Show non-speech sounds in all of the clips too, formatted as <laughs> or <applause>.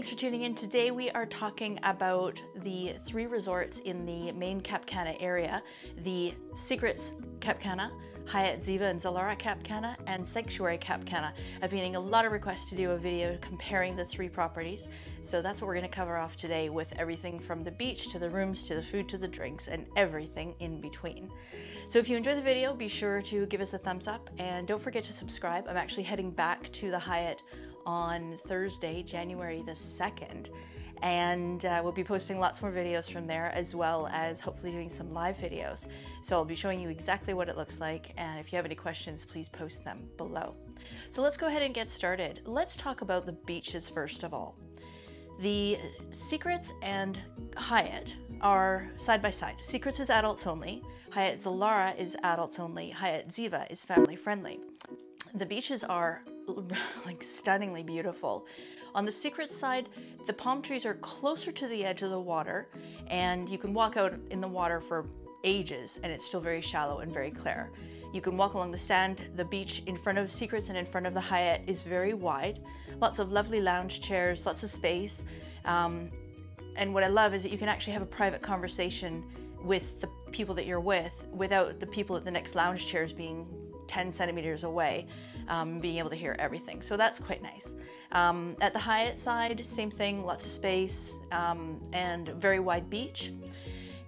thanks for tuning in. Today we are talking about the three resorts in the main Cap Cana area, the Secrets Cap Cana, Hyatt Ziva and Zilara Cap Cana, and Sanctuary Cap Cana. I've been getting a lot of requests to do a video comparing the three properties, so that's what we're going to cover off today with everything from the beach to the rooms to the food to the drinks and everything in between. So if you enjoy the video, be sure to give us a thumbs up and don't forget to subscribe. I'm actually heading back to the Hyatt on Thursday, January the 2nd. And uh, we'll be posting lots more videos from there as well as hopefully doing some live videos. So I'll be showing you exactly what it looks like. And if you have any questions, please post them below. So let's go ahead and get started. Let's talk about the beaches first of all. The Secrets and Hyatt are side by side. Secrets is adults only, Hyatt Zilara is adults only, Hyatt Ziva is family friendly. The beaches are <laughs> like stunningly beautiful. On the secret side, the palm trees are closer to the edge of the water and you can walk out in the water for ages and it's still very shallow and very clear. You can walk along the sand. The beach in front of Secrets and in front of the Hyatt is very wide. Lots of lovely lounge chairs, lots of space. Um, and what I love is that you can actually have a private conversation with the people that you're with without the people at the next lounge chairs being 10 centimeters away, um, being able to hear everything. So that's quite nice. Um, at the Hyatt side, same thing, lots of space um, and very wide beach.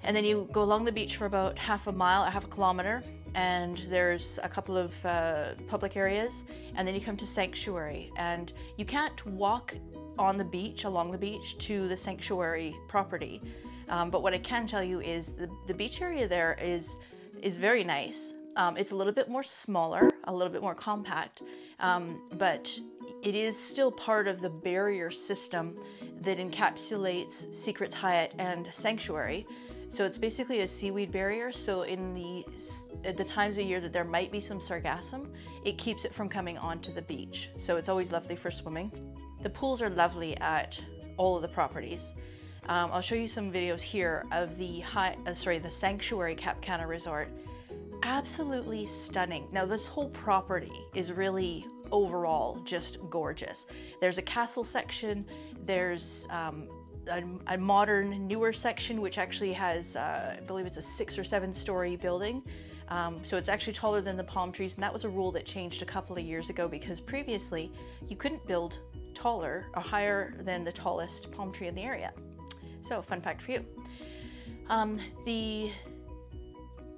And then you go along the beach for about half a mile or half a kilometer and there's a couple of uh, public areas and then you come to sanctuary and you can't walk on the beach along the beach to the sanctuary property um, but what I can tell you is the, the beach area there is is very nice um, it's a little bit more smaller, a little bit more compact, um, but it is still part of the barrier system that encapsulates Secrets Hyatt and Sanctuary. So it's basically a seaweed barrier. So in the at the times of year that there might be some sargassum, it keeps it from coming onto the beach. So it's always lovely for swimming. The pools are lovely at all of the properties. Um, I'll show you some videos here of the high, uh, sorry, the Sanctuary Cap Cana Resort absolutely stunning. Now this whole property is really overall just gorgeous. There's a castle section, there's um, a, a, modern newer section which actually has, uh, I believe it's a six or seven story building. Um, so it's actually taller than the palm trees and that was a rule that changed a couple of years ago because previously you couldn't build taller or higher than the tallest palm tree in the area. So fun fact for you. Um, the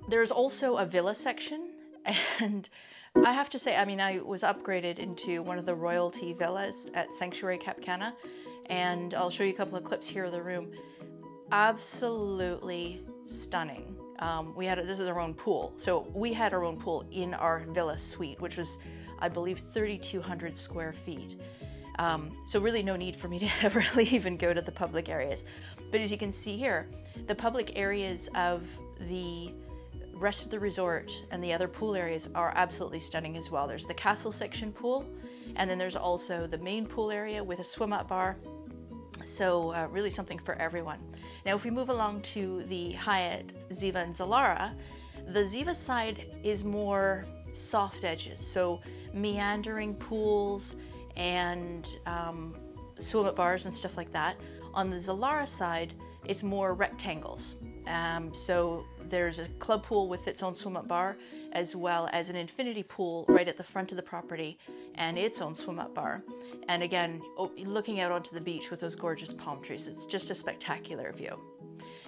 there's also a villa section <laughs> and I have to say, I mean, I was upgraded into one of the royalty villas at Sanctuary Cap Cana and I'll show you a couple of clips here of the room. Absolutely stunning. Um, we had, a, this is our own pool. So we had our own pool in our villa suite, which was, I believe, 3,200 square feet. Um, so really no need for me to <laughs> ever leave and go to the public areas. But as you can see here, the public areas of the rest of the resort and the other pool areas are absolutely stunning as well. There's the castle section pool, and then there's also the main pool area with a swim up bar. So uh, really something for everyone. Now if we move along to the Hyatt Ziva and Zilara, the Ziva side is more soft edges, so meandering pools and um, swim up bars and stuff like that. On the Zilara side, it's more rectangles. Um, so there's a club pool with its own swim up bar, as well as an infinity pool right at the front of the property and its own swim up bar. And again, oh, looking out onto the beach with those gorgeous palm trees, it's just a spectacular view.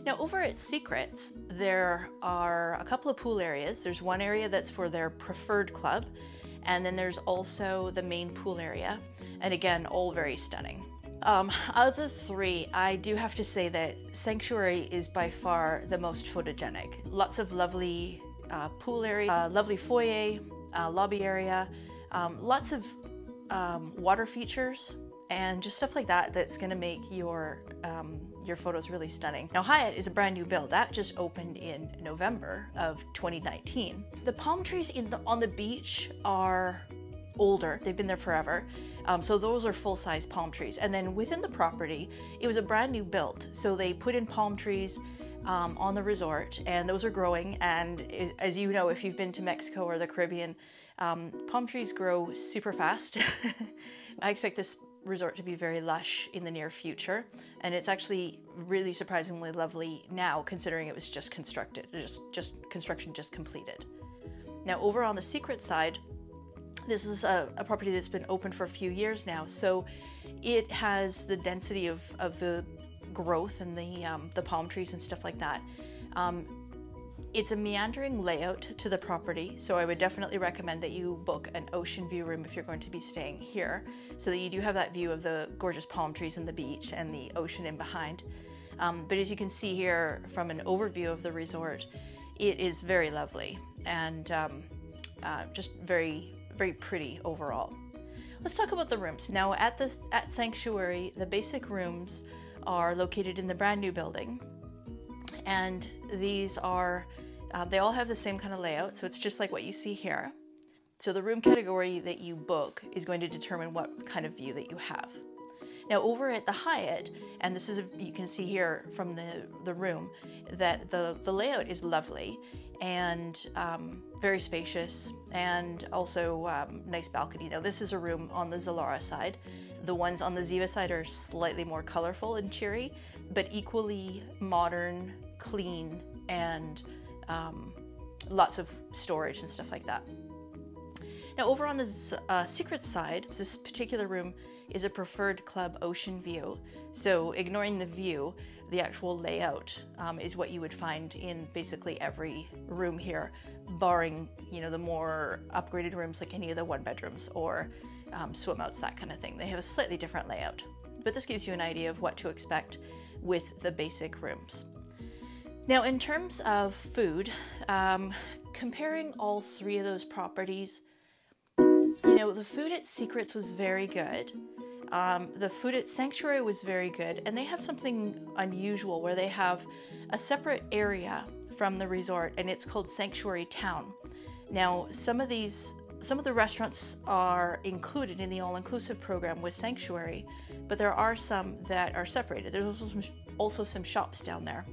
Now over at Secrets, there are a couple of pool areas. There's one area that's for their preferred club, and then there's also the main pool area. And again, all very stunning. Um, of the three, I do have to say that Sanctuary is by far the most photogenic. Lots of lovely uh, pool area, uh, lovely foyer, uh, lobby area, um, lots of um, water features and just stuff like that that's going to make your um, your photos really stunning. Now Hyatt is a brand new build that just opened in November of 2019. The palm trees the, on the beach are older, they've been there forever. Um, so those are full-size palm trees. And then within the property, it was a brand new build. So they put in palm trees um, on the resort, and those are growing. And as you know, if you've been to Mexico or the Caribbean, um, palm trees grow super fast. <laughs> I expect this resort to be very lush in the near future, and it's actually really surprisingly lovely now, considering it was just constructed, just just construction just completed. Now, over on the secret side, this is a, a, property that's been open for a few years now, so it has the density of, of the growth and the, um, the palm trees and stuff like that. Um, it's a meandering layout to the property, so I would definitely recommend that you book an ocean view room if you're going to be staying here, so that you do have that view of the gorgeous palm trees and the beach and the ocean in behind. Um, but as you can see here from an overview of the resort, it is very lovely and um, uh, just very, very pretty overall. Let's talk about the rooms. Now at the at Sanctuary, the basic rooms are located in the brand new building. And these are, uh, they all have the same kind of layout. So it's just like what you see here. So the room category that you book is going to determine what kind of view that you have. Now over at the Hyatt, and this is, you can see here from the, the room, that the, the layout is lovely and um, very spacious and also um, nice balcony. Now this is a room on the Zilara side. The ones on the Ziva side are slightly more colorful and cheery, but equally modern, clean, and um, lots of storage and stuff like that. Now over on the uh, secret side, this particular room is a preferred club ocean view. So ignoring the view, the actual layout um, is what you would find in basically every room here, barring you know the more upgraded rooms like any of the one bedrooms or um, swim outs, that kind of thing. They have a slightly different layout, but this gives you an idea of what to expect with the basic rooms. Now in terms of food, um, comparing all three of those properties, you know, the food at Secrets was very good. Um, the food at Sanctuary was very good, and they have something unusual where they have a separate area from the resort, and it's called Sanctuary Town. Now, some of these, some of the restaurants are included in the all-inclusive program with Sanctuary, but there are some that are separated. There's also some, also some shops down there.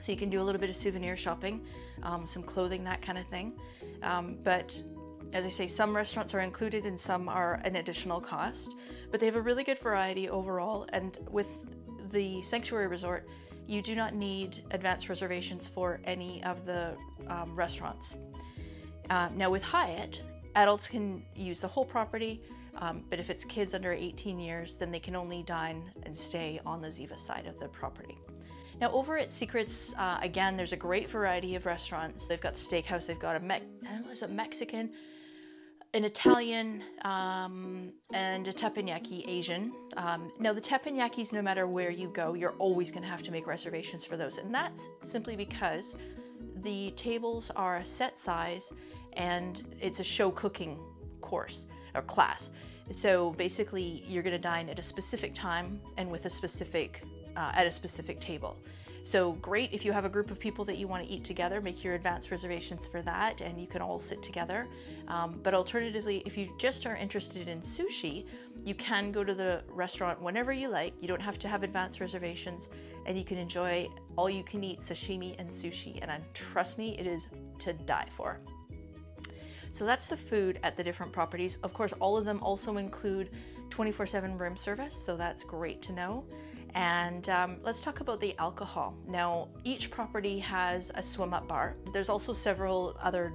So you can do a little bit of souvenir shopping, um, some clothing, that kind of thing. Um, but as I say, some restaurants are included and some are an additional cost, but they have a really good variety overall. And with the Sanctuary Resort, you do not need advance reservations for any of the um, restaurants. Uh, now with Hyatt, adults can use the whole property, um, but if it's kids under 18 years, then they can only dine and stay on the Ziva side of the property. Now over at Secrets, uh, again, there's a great variety of restaurants. They've got the steakhouse, they've got a, Me a Mexican, an Italian um, and a teppanyaki Asian. Um, now the teppanyakis, no matter where you go, you're always gonna have to make reservations for those. And that's simply because the tables are a set size and it's a show cooking course or class. So basically you're gonna dine at a specific time and with a specific, uh, at a specific table. So great if you have a group of people that you want to eat together, make your advance reservations for that and you can all sit together. Um, but alternatively, if you just are interested in sushi, you can go to the restaurant whenever you like. You don't have to have advance reservations and you can enjoy all you can eat sashimi and sushi. And trust me, it is to die for. So that's the food at the different properties. Of course, all of them also include 24-7 room service, so that's great to know. And um, let's talk about the alcohol. Now, each property has a swim up bar. There's also several other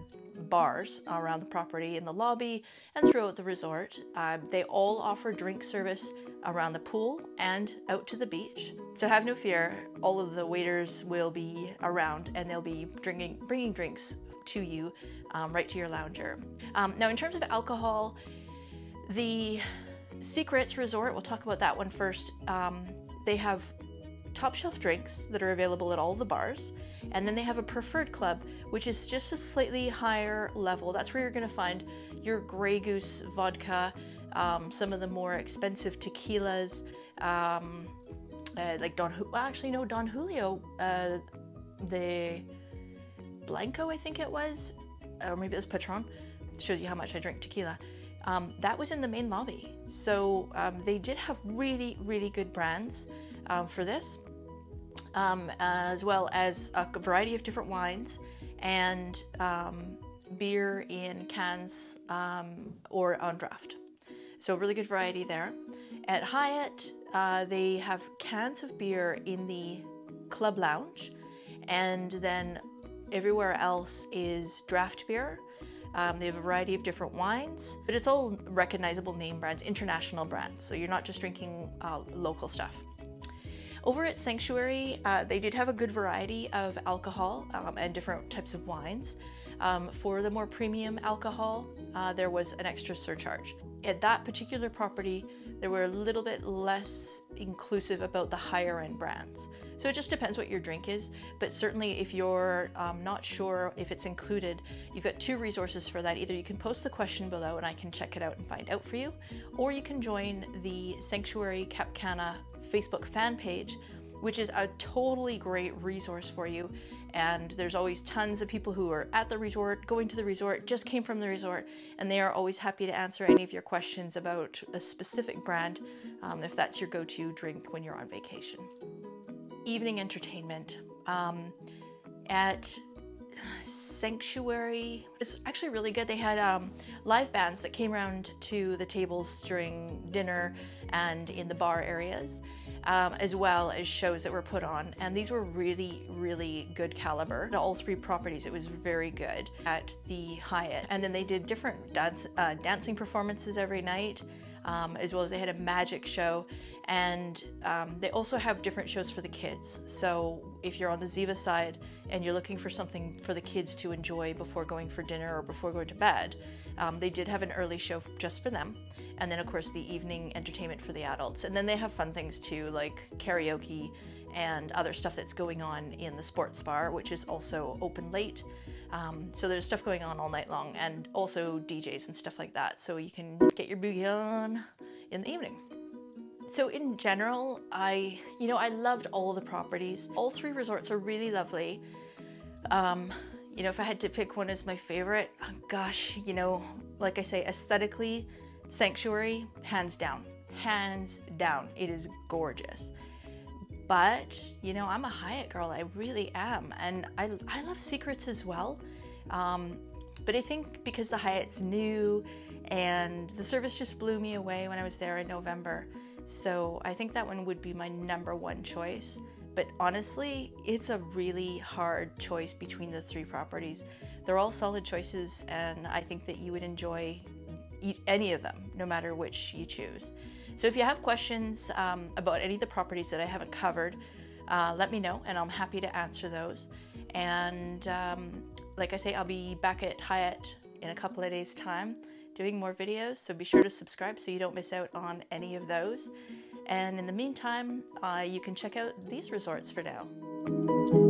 bars around the property in the lobby and throughout the resort. Uh, they all offer drink service around the pool and out to the beach. So have no fear, all of the waiters will be around and they'll be drinking, bringing drinks to you um, right to your lounger. Um, now in terms of alcohol, the Secrets Resort, we'll talk about that one first. Um, they have top shelf drinks that are available at all the bars. And then they have a preferred club, which is just a slightly higher level. That's where you're gonna find your Grey Goose vodka, um, some of the more expensive tequilas, um, uh, like Don, well, actually no, Don Julio, uh, the Blanco, I think it was, or maybe it was Patron. Shows you how much I drink tequila. Um, that was in the main lobby. So um, they did have really, really good brands um, for this. um, as well as a variety of different wines and um, beer in cans um, or on draft. So really good variety there. At Hyatt, uh, they have cans of beer in the club lounge, and then everywhere else is draft beer. Um, they have a variety of different wines, but it's all recognizable name brands, international brands. So you're not just drinking uh, local stuff. Over at Sanctuary, uh, they did have a good variety of alcohol um, and different types of wines. Um, for the more premium alcohol, uh, there was an extra surcharge. At that particular property, they were a little bit less inclusive about the higher end brands. So it just depends what your drink is, but certainly if you're um, not sure if it's included, you've got two resources for that. Either you can post the question below and I can check it out and find out for you, or you can join the Sanctuary Cap Cana Facebook fan page, which is a totally great resource for you and there's always tons of people who are at the resort, going to the resort, just came from the resort, and they are always happy to answer any of your questions about a specific brand um, if that's your go-to drink when you're on vacation. Evening entertainment. Um, at Sanctuary. It's actually really good. They had um, live bands that came around to the tables during dinner and in the bar areas um, as well as shows that were put on. And these were really, really good caliber. All three properties, it was very good at the Hyatt. And then they did different dance, uh, dancing performances every night. Um, as well as they had a magic show and um, they also have different shows for the kids. So if you're on the Ziva side and you're looking for something for the kids to enjoy before going for dinner or before going to bed, um, they did have an early show just for them. And then of course the evening entertainment for the adults. And then they have fun things too, like karaoke and other stuff that's going on in the sports bar, which is also open late. Um, so there's stuff going on all night long and also DJs and stuff like that. So you can get your boogie on in the evening. So in general, I, you know, I loved all the properties. All three resorts are really lovely. Um, you know, if I had to pick one as my favorite, oh gosh, you know, like I say, aesthetically, Sanctuary, hands down, hands down. It is gorgeous. But, you know, I'm a Hyatt girl, I really am. And I, I love secrets as well. Um, but I think because the Hyatt's new and the service just blew me away when I was there in November. So I think that one would be my number one choice. But honestly, it's a really hard choice between the three properties. They're all solid choices and I think that you would enjoy any of them, no matter which you choose. So if you have questions um, about any of the properties that I haven't covered, uh, let me know and I'm happy to answer those. And um, like I say, I'll be back at Hyatt in a couple of days time doing more videos, so be sure to subscribe so you don't miss out on any of those. And in the meantime, uh, you can check out these resorts for now.